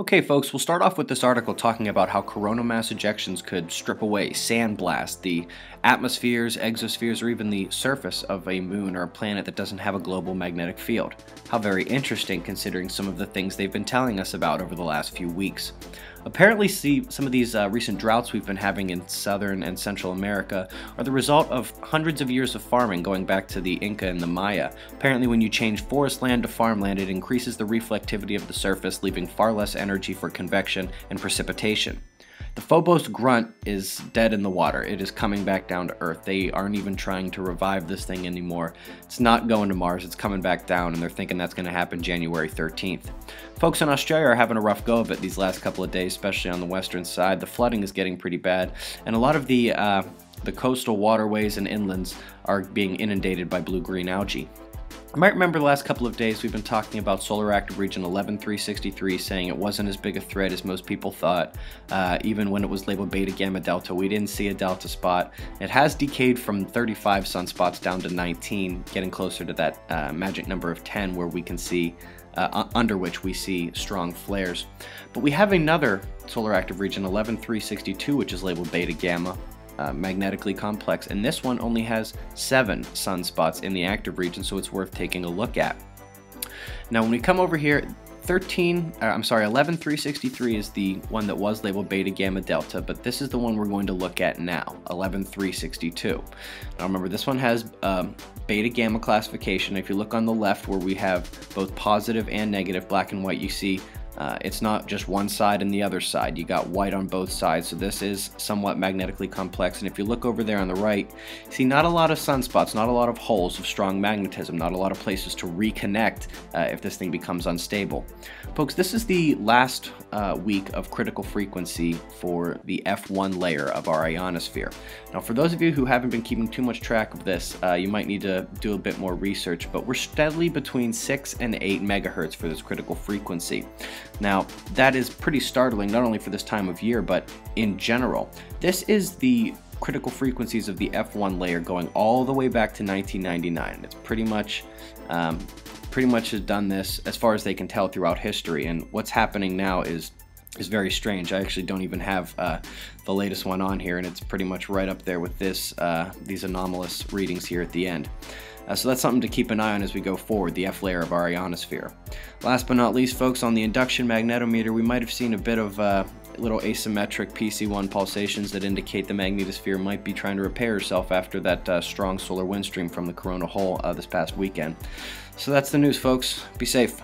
Okay, folks, we'll start off with this article talking about how coronal mass ejections could strip away, sandblast the atmospheres, exospheres, or even the surface of a moon or a planet that doesn't have a global magnetic field. How very interesting considering some of the things they've been telling us about over the last few weeks. Apparently, see, some of these uh, recent droughts we've been having in Southern and Central America are the result of hundreds of years of farming going back to the Inca and the Maya. Apparently, when you change forest land to farmland, it increases the reflectivity of the surface, leaving far less energy for convection and precipitation. The Phobos-Grunt is dead in the water. It is coming back down to Earth. They aren't even trying to revive this thing anymore. It's not going to Mars, it's coming back down, and they're thinking that's going to happen January 13th. Folks in Australia are having a rough go of it these last couple of days, especially on the western side. The flooding is getting pretty bad, and a lot of the uh, the coastal waterways and inlands are being inundated by blue-green algae. You might remember the last couple of days we've been talking about solar active region 11363 saying it wasn't as big a threat as most people thought. Uh, even when it was labeled beta gamma delta, we didn't see a delta spot. It has decayed from 35 sunspots down to 19, getting closer to that uh, magic number of 10 where we can see uh, under which we see strong flares. But we have another solar active region 11362 which is labeled beta gamma uh, magnetically complex, and this one only has seven sunspots in the active region, so it's worth taking a look at. Now, when we come over here, 13, uh, I'm sorry, 11363 is the one that was labeled beta gamma delta, but this is the one we're going to look at now, 11362. Now remember, this one has um, beta gamma classification. If you look on the left where we have both positive and negative black and white, you see uh, it's not just one side and the other side. You got white on both sides, so this is somewhat magnetically complex. And if you look over there on the right, see not a lot of sunspots, not a lot of holes of strong magnetism, not a lot of places to reconnect uh, if this thing becomes unstable. Folks, this is the last uh, week of critical frequency for the F1 layer of our ionosphere. Now, for those of you who haven't been keeping too much track of this, uh, you might need to do a bit more research, but we're steadily between 6 and 8 megahertz for this critical frequency. Now, that is pretty startling, not only for this time of year, but in general. This is the critical frequencies of the F1 layer going all the way back to 1999. It's pretty much, um, pretty much has done this as far as they can tell throughout history. And what's happening now is is very strange. I actually don't even have uh, the latest one on here, and it's pretty much right up there with this uh, these anomalous readings here at the end. Uh, so that's something to keep an eye on as we go forward, the F layer of our ionosphere. Last but not least, folks, on the induction magnetometer, we might have seen a bit of uh, little asymmetric PC1 pulsations that indicate the magnetosphere might be trying to repair itself after that uh, strong solar wind stream from the corona hole uh, this past weekend. So that's the news, folks. Be safe.